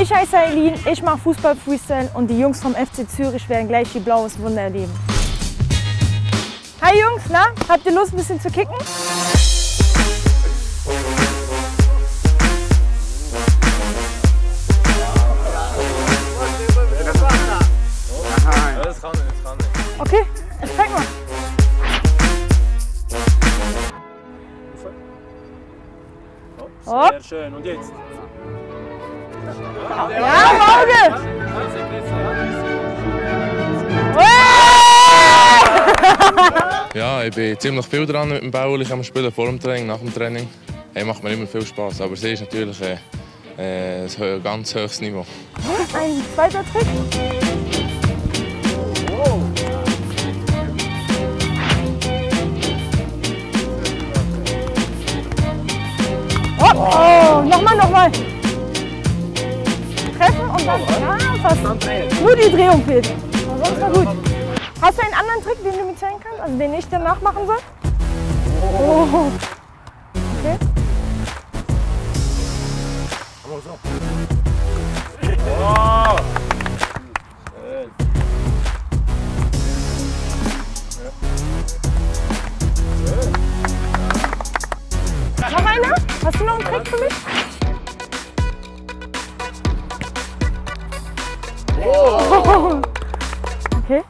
Ich heiße Eileen, ich mache Fußball-Freestyle und die Jungs vom FC Zürich werden gleich die blaues Wunder erleben. Hi Jungs, na? Habt ihr Lust ein bisschen zu kicken? Okay, ich zeig mal. Sehr schön. Und jetzt? Ja, Auge! Ja, ich bin ziemlich viel dran mit dem Baulich am Spielen, vor dem Training, nach dem Training. Hey, macht mir immer viel Spaß, aber sie ist natürlich äh, ein ganz hohes Niveau. Ein zweiter Trick. Oh, oh, nochmal, nochmal. Ja, fast. Nur die Drehung fehlt. Aber sonst war gut. Hast du einen anderen Trick, den du mir zeigen kannst, also den ich danach machen soll? Oh. Okay. Noch einer? Hast du noch einen Trick für mich? Okay.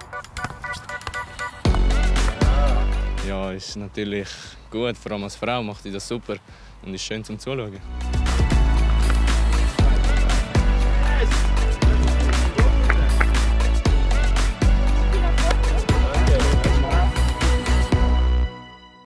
Ja, ist natürlich gut, vor allem als Frau macht sie das super und ist schön zum Zuschauen.